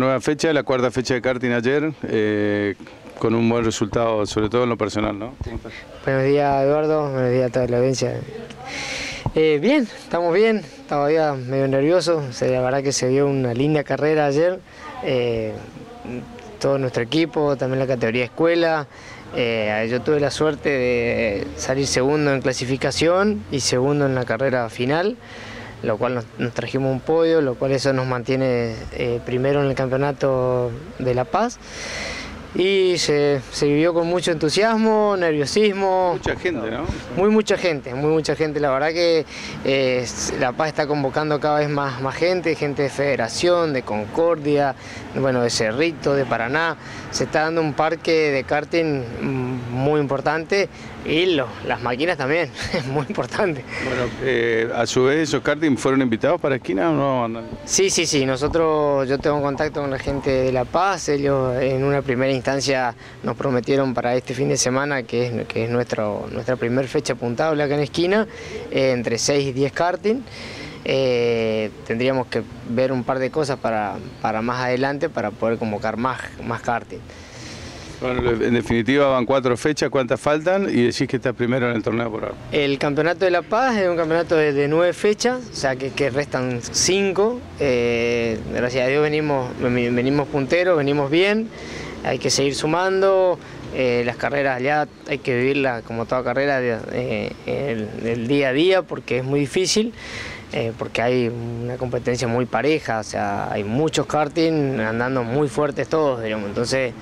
Nueva fecha, la cuarta fecha de karting ayer, eh, con un buen resultado, sobre todo en lo personal, ¿no? Buenos días Eduardo, buenos días a toda la audiencia. Eh, bien, estamos bien, todavía medio nervioso, la verdad que se dio una linda carrera ayer, eh, todo nuestro equipo, también la categoría escuela, yo tuve la suerte de salir segundo en clasificación y segundo en la carrera final lo cual nos, trajimos un podio, lo cual eso nos mantiene eh, primero en el campeonato de La Paz. Y se, vivió con mucho entusiasmo, nerviosismo. Mucha gente, ¿no? Muy mucha gente, muy mucha gente. La verdad que eh, La Paz está convocando cada vez más, más gente, gente de Federación, de Concordia, bueno, de Cerrito, de Paraná. Se está dando un parque de karting muy importante y las máquinas también, es muy importante. Bueno, eh, a su vez esos karting fueron invitados para esquina o no? Sí, sí, sí, nosotros, yo tengo contacto con la gente de La Paz, ellos en una primera instancia nos prometieron para este fin de semana, que es, que es nuestro, nuestra primera fecha puntable acá en esquina, eh, entre 6 y 10 karting. Eh, tendríamos que ver un par de cosas para, para más adelante para poder convocar más, más karting. Bueno, en definitiva van cuatro fechas, ¿cuántas faltan? Y decís que está primero en el torneo por ahora. El Campeonato de La Paz es un campeonato de, nueve fechas, o sea que, restan cinco. Eh, gracias a Dios venimos, venimos punteros, venimos bien, hay que seguir sumando. Eh, las carreras ya hay que vivirlas como toda carrera eh, el, día a día porque es muy difícil. porque hay una competencia muy pareja, o sea, hay muchos karting andando muy fuertes todos, digamos, entonces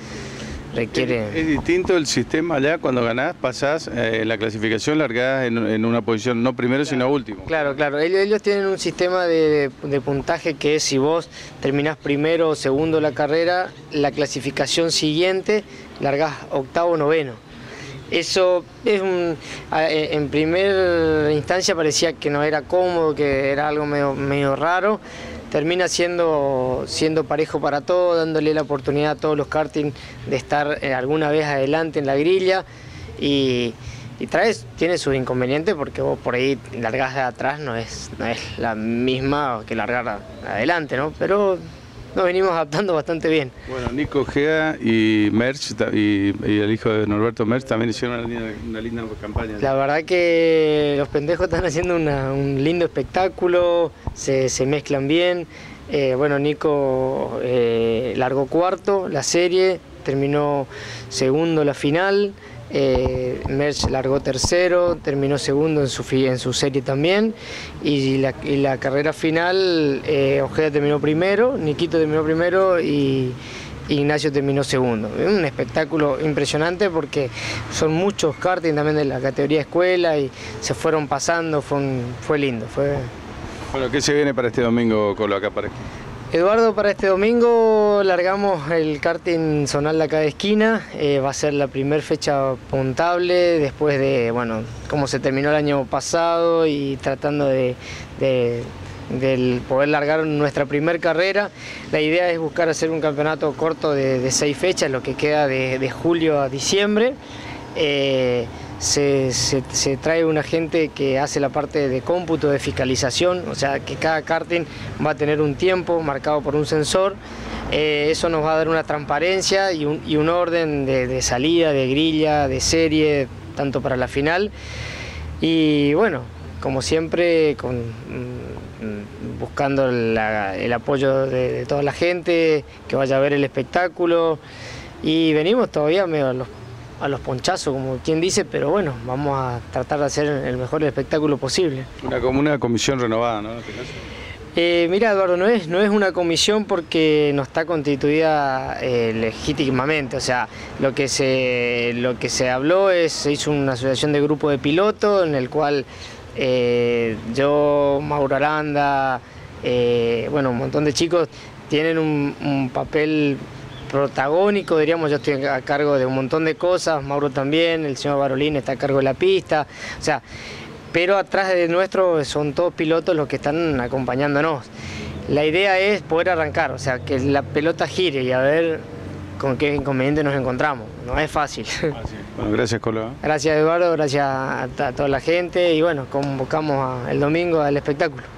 requiere... Es, distinto el sistema allá, cuando ganás, pasás eh, la clasificación largada en, una posición no primero sino último. Claro, claro, ellos, tienen un sistema de, puntaje que es si vos terminás primero o segundo la carrera, la clasificación siguiente largás octavo o noveno. Eso es un, en primera instancia parecía que no era cómodo, que era algo medio, medio raro, termina siendo, siendo parejo para todos, dándole la oportunidad a todos los karting de estar eh, alguna vez adelante en la grilla y, traes, tiene sus inconvenientes porque vos por ahí largás de atrás no es, no es la misma que largar adelante, ¿no? Pero nos venimos adaptando bastante bien. Bueno, Nico Gea y Merch y, el hijo de Norberto Merch también hicieron una linda, campaña. La verdad que los pendejos están haciendo un lindo espectáculo, se, mezclan bien. Eh, bueno, Nico eh, largó cuarto la serie, terminó segundo la final. Eh, Merch largó tercero, terminó segundo en su, serie también y la, carrera final eh, Ojeda terminó primero, Niquito terminó primero y Ignacio terminó segundo. Un espectáculo impresionante porque son muchos karting también de la categoría escuela y se fueron pasando, fue, lindo. Fue... Bueno, ¿qué se viene para este domingo con lo acá para aquí? Eduardo, para este domingo largamos el karting zonal de acá de esquina, eh, va a ser la primera fecha puntable después de, bueno, cómo se terminó el año pasado y tratando de, poder largar nuestra primera carrera. La idea es buscar hacer un campeonato corto de, seis fechas, lo que queda de, julio a diciembre. Eh, se, trae una gente que hace la parte de cómputo, de fiscalización, o sea que cada karting va a tener un tiempo marcado por un sensor. Eh, eso nos va a dar una transparencia y un, orden de, salida, de grilla, de serie, tanto para la final. Y bueno, como siempre, mm, buscando el apoyo de, toda la gente, que vaya a ver el espectáculo. Y venimos todavía medio a los a los ponchazos, como quien dice, pero bueno, vamos a tratar de hacer el mejor espectáculo posible. Una, una comisión renovada, ¿no? Este eh, mira, Eduardo, no es, no es una comisión porque no está constituida eh, legítimamente, o sea, lo que, se, lo que se habló es, se hizo una asociación de grupo de pilotos en el cual eh, yo, Mauro Aranda, bueno, un montón de chicos tienen un papel protagónico, diríamos, yo estoy a cargo de un montón de cosas, Mauro también, el señor Barolín está a cargo de la pista, o sea, pero atrás de nuestro son todos pilotos los que están acompañándonos. La idea es poder arrancar, o sea, que la pelota gire y a ver con qué inconveniente nos encontramos. No es fácil. Bueno, gracias, Colo. Gracias, Eduardo, gracias a, toda la gente y bueno, convocamos el domingo al espectáculo.